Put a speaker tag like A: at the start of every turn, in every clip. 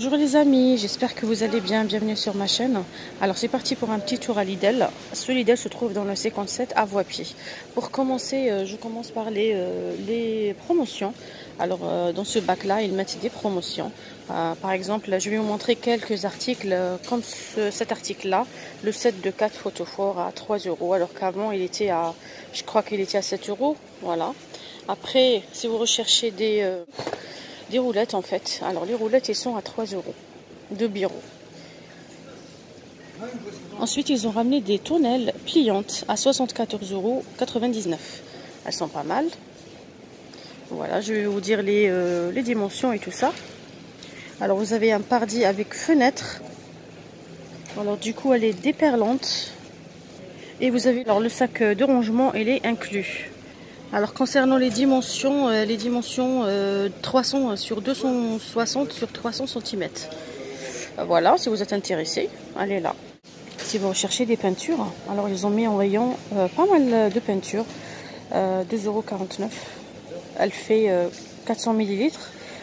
A: Bonjour les amis, j'espère que vous allez bien, bienvenue sur ma chaîne. Alors c'est parti pour un petit tour à Lidl. Ce Lidl se trouve dans le 57 à Voie-Pied. Pour commencer, euh, je commence par les, euh, promotions. Alors euh, dans ce bac là, ils mettent des promotions. par exemple, je vais vous montrer quelques articles comme cet article là, le set de 4 photophores à 3 euros alors qu'avant il était à, je crois qu'il était à 7 euros. Voilà. Après, si vous recherchez des des roulettes en fait. Alors les roulettes, ils sont à 3 euros de bureau. Ensuite, ils ont ramené des tonnelles pliantes à 74,99 euros. Elles sont pas mal. Voilà, je vais vous dire les, euh, les dimensions et tout ça. Alors, vous avez un pardi avec fenêtre. Alors, du coup, elle est déperlante. Et vous avez alors le sac de rangement, il est inclus. Alors concernant les dimensions, euh, les dimensions 300 euh, sur 260 sur 300 cm. Euh, voilà, si vous êtes intéressé, allez là. Si vous recherchez des peintures, alors ils ont mis en rayon pas mal de peintures, 2,49€. Elle fait 400 ml.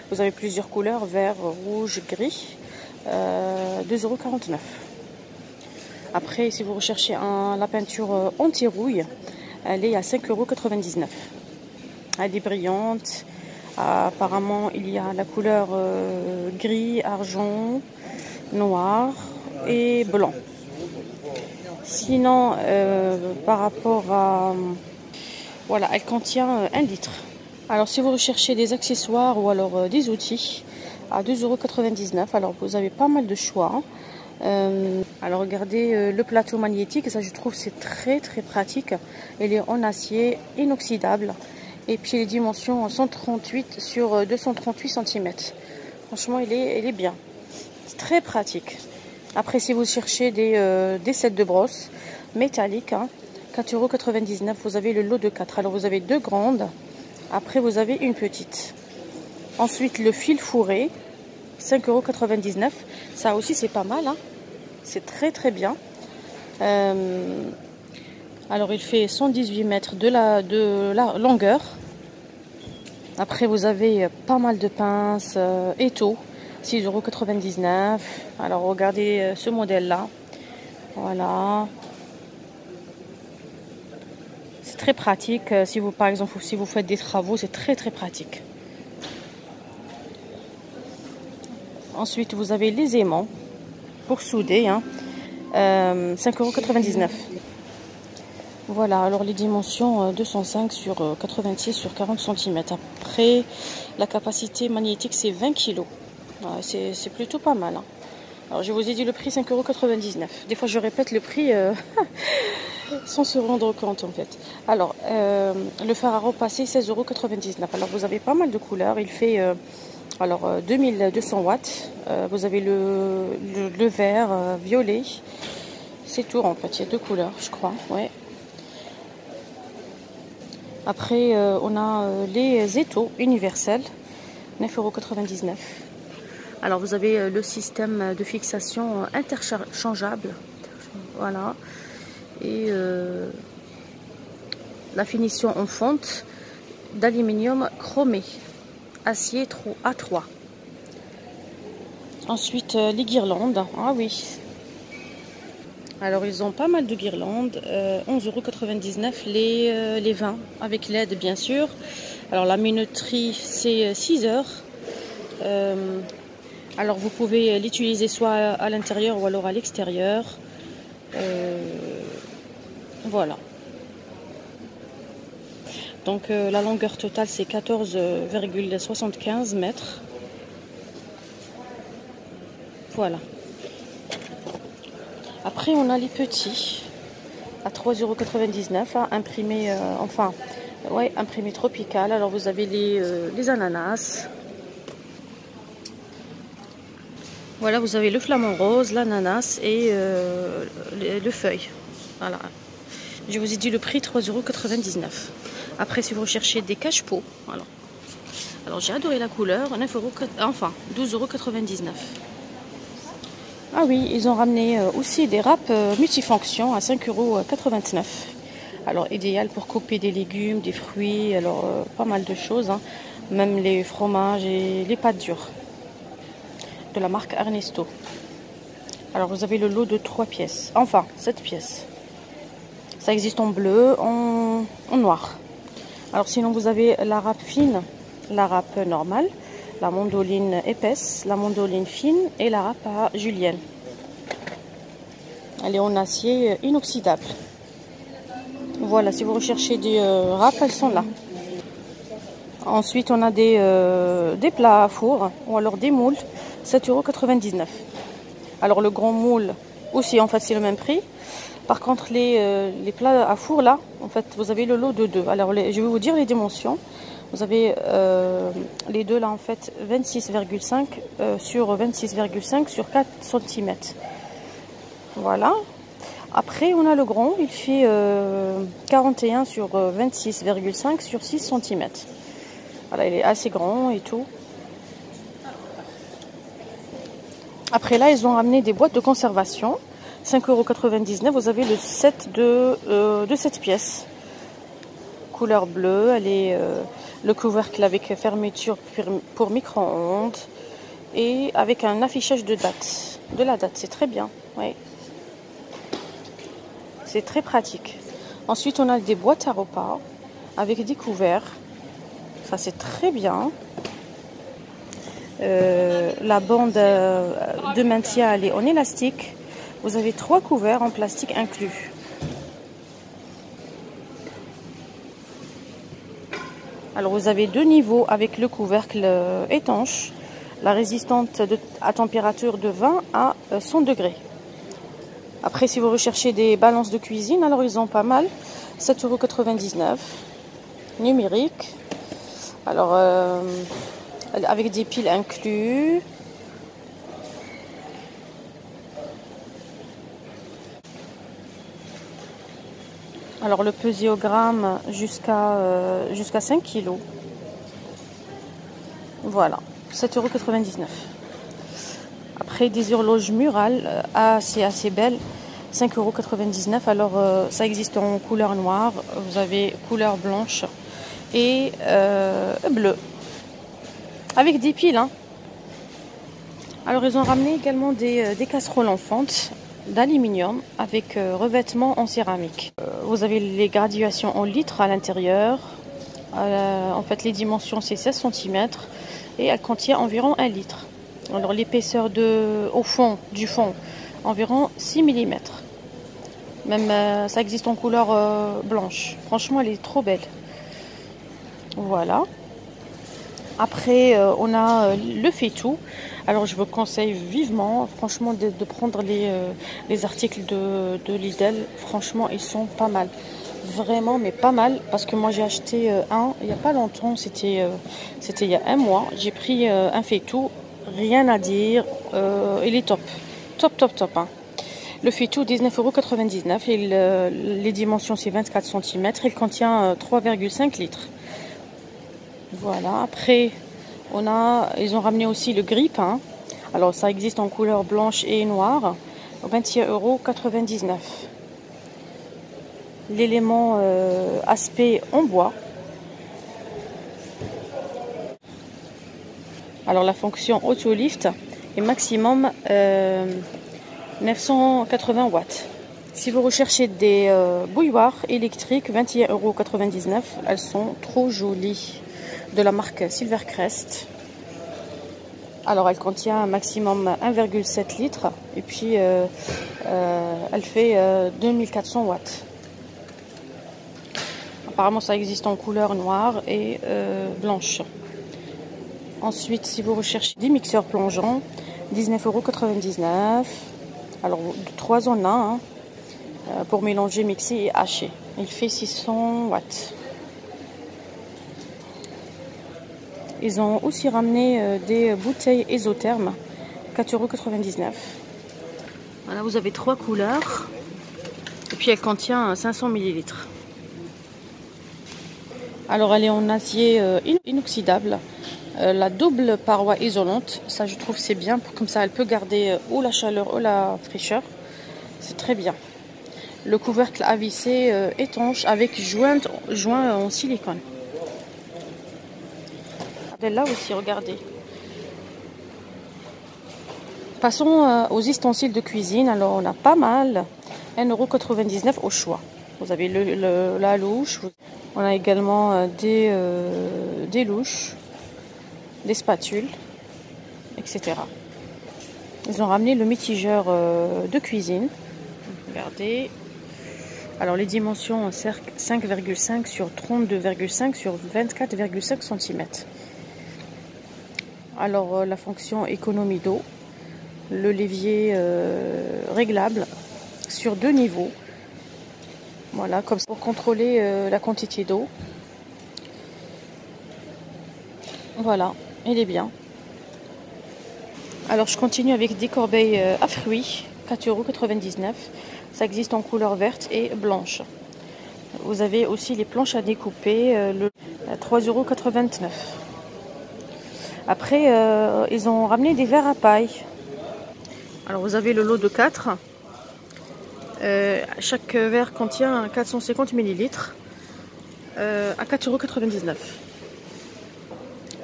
A: Vous avez plusieurs couleurs, vert, rouge, gris, 2,49€. Après, si vous recherchez la peinture anti-rouille, elle est à 5,99€. Elle est brillante. Apparemment, il y a la couleur euh, gris, argent, noir et blanc. Sinon, euh, par rapport à... Voilà, elle contient 1 litre. Alors, si vous recherchez des accessoires ou alors des outils, à 2,99€, alors vous avez pas mal de choix. Euh, alors regardez euh, le plateau magnétique, ça je trouve c'est très très pratique. Il est en acier inoxydable. Et puis les dimensions 138 sur 238 euh, cm. Franchement il est, il est bien. C'est très pratique. Après si vous cherchez des, sets de brosse métalliques, hein, 4,99€, vous avez le lot de 4. Alors vous avez deux grandes, après vous avez une petite. Ensuite le fil fourré, 5,99€. Ça aussi, c'est pas mal. Hein. c'est très très bien. Euh, alors, il fait 118 mètres de la, de la longueur. Après, vous avez pas mal de pinces, euh, étaux, 6,99€. Alors, regardez euh, ce modèle-là. Voilà. C'est très pratique. Si vous, par exemple, si vous faites des travaux, c'est très très pratique. Ensuite, vous avez les aimants pour souder, hein, 5,99€. Euh, voilà, alors les dimensions 205 euh, sur 86 euh, sur 40 cm. Après, la capacité magnétique, c'est 20 kg. c'est plutôt pas mal. Hein. Alors, je vous ai dit le prix 5,99€. Des fois, je répète le prix sans se rendre compte, en fait. Alors, le phare à repasser, 16,99€. Alors, vous avez pas mal de couleurs. Il fait alors 2200 euh, watts. Euh, vous avez le, vert, euh, violet. C'est tout en fait. Il y a deux couleurs, je crois. Après, on a les étaux universels, 9,99€. Alors, vous avez le système de fixation interchangeable. Voilà. Et la finition en fonte d'aluminium chromé acier A3. Ensuite, euh, les guirlandes. Ah oui. Alors, ils ont pas mal de guirlandes. 11,99€ euh, les, euh, les 20 avec l'aide, bien sûr. Alors, la minuterie, c'est 6 heures. alors, vous pouvez l'utiliser soit à l'intérieur ou alors à l'extérieur. voilà. Donc euh, la longueur totale c'est 14,75 mètres. Voilà. Après on a les petits à 3,99€ hein, imprimés, euh, enfin, ouais, imprimé tropical. Alors vous avez les, euh, les ananas. Voilà, vous avez le flamant rose, l'ananas et le, feuille. Voilà. Je vous ai dit le prix 3,99€. Après, si vous recherchez des cache-pots, alors, alors j'ai adoré la couleur, 9 euros, enfin 12,99€. Ah oui, ils ont ramené euh, aussi des râpes euh, multifonctions à 5,89€. Alors idéal pour couper des légumes, des fruits, alors euh, pas mal de choses, hein. même les fromages et les pâtes dures. de la marque Ernesto. Alors vous avez le lot de 3 pièces, enfin 7 pièces. Ça existe en bleu, en, noir. Alors sinon vous avez la râpe fine, la râpe normale, la mandoline épaisse, la mandoline fine et la râpe à julienne. Elle est en acier inoxydable. Voilà, si vous recherchez des euh, râpes, elles sont là. Ensuite, on a des, euh, plats à four ou alors des moules, 7,99€. Alors le grand moule aussi, en fait, c'est le même prix. Par contre, les, euh, les, plats à four, là, en fait, vous avez le lot de deux. Alors, je vais vous dire les dimensions. Vous avez euh, les deux, là, en fait, 26,5 sur 26,5 sur 4 cm. Voilà. Après, on a le grand, il fait 41 sur 26,5 sur 6 cm. Voilà, il est assez grand et tout. Après là, ils ont ramené des boîtes de conservation. 5,99€. Vous avez le set de, euh, de 7 pièces. Couleur bleue. Euh, le couvercle avec fermeture pour micro-ondes. Et avec un affichage de date. De la date. C'est très bien. Oui. C'est très pratique. Ensuite, on a des boîtes à repas avec des couverts. Ça, c'est très bien. Euh, la bande euh, de maintien, elle est en élastique. Vous avez trois couverts en plastique inclus. Alors, vous avez deux niveaux avec le couvercle euh, étanche. La résistante à température de 20 à 100 degrés. Après, si vous recherchez des balances de cuisine, alors ils ont pas mal. 7,99€. Numérique. Alors, euh, avec des piles inclus. Alors le pesiogramme jusqu'à euh, jusqu'à 5 kg. Voilà, 7,99€. Après des horloges murales euh, assez assez belles, 5,99€. Alors ça existe en couleur noire, vous avez couleur blanche et euh, bleu. Avec des piles. Hein. Alors ils ont ramené également des, euh, casseroles en d'aluminium avec euh, revêtement en céramique. vous avez les graduations en litres à l'intérieur. en fait les dimensions c'est 16 cm et elle contient environ 1 litre. Alors l'épaisseur de au fond du fond environ 6 mm. Même ça existe en couleur blanche. Franchement elle est trop belle. Voilà. Après, euh, on a euh, le fait-tout. Alors, je vous conseille vivement, franchement, de, prendre les, euh, les, articles de, de, Lidl. Franchement, ils sont pas mal. Vraiment, mais pas mal. Parce que moi, j'ai acheté un il n'y a pas longtemps. C'était c'était il y a un mois. J'ai pris un fait-tout. Rien à dire. il est top. Top, top, top. Hein. Le fait-tout, 19,99€. Et les dimensions, c'est 24 cm. Il contient 3,5 litres. Voilà, après, on a, ils ont ramené aussi le grip. Hein. Alors, ça existe en couleur blanche et noire. 21,99€. L'élément euh, aspect en bois. Alors, la fonction auto-lift est maximum 980 euh, watts. Si vous recherchez des euh, bouilloires électriques, 21,99€, elles sont trop jolies de la marque Silvercrest. Alors elle contient un maximum 1,7 litres et puis euh, euh, elle fait 2400 euh, watts. Apparemment ça existe en couleur noire et blanche. Ensuite si vous recherchez des mixeurs plongeants, 19,99€. Alors 3 en 1 hein, pour mélanger, mixer et hacher. Il fait 600 watts. Ils ont aussi ramené euh, des bouteilles ésothermes, 4,99€. Voilà, vous avez trois couleurs. Et puis elle contient 500 ml. Alors elle est en acier euh, inoxydable. Euh, la double paroi isolante, ça je trouve c'est bien. Comme ça elle peut garder ou la chaleur ou la fraîcheur. C'est très bien. Le couvercle à visser étanche avec joint en silicone là aussi, regardez. Passons euh, aux ustensiles de cuisine. Alors, on a pas mal. 1,99€ au choix. Vous avez le, la louche. On a également euh, des, euh, des louches, des spatules, etc. Ils ont ramené le mitigeur de cuisine. Regardez. Alors les dimensions 5,5 sur 32,5 sur 24,5 cm. Alors la fonction économie d'eau le levier euh, réglable sur deux niveaux. Voilà, comme ça pour contrôler euh, la quantité d'eau. Voilà, il est bien. Alors je continue avec des corbeilles euh, à fruits, 4,99€. Ça existe en couleur verte et blanche. Vous avez aussi les planches à découper, le 3,89€. Après, ils ont ramené des verres à paille alors vous avez le lot de 4. Euh, chaque verre contient 450 ml euh, à 4,99€.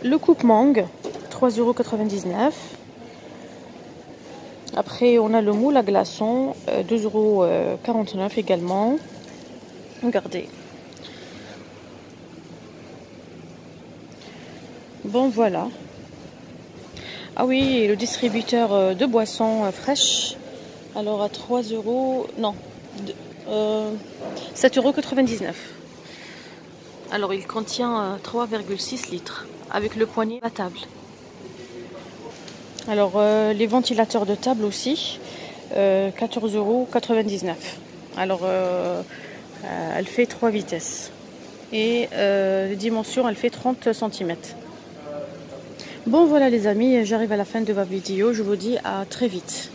A: Le coupe mangue, 3,99€. Après, on a le moule à glaçons, 2,49€ euh, également. Regardez. Bon, voilà. Ah oui, le distributeur euh, de boissons euh, fraîches. Alors à 3 euros, non, euh, 7,99 euros. Alors il contient 3,6 euh, litres avec le poignet à table. Alors les ventilateurs de table aussi, 14,99 euros. Alors elle fait 3 vitesses et les dimensions elle fait 30 cm. Bon voilà les amis, j'arrive à la fin de ma vidéo. Je vous dis à très vite.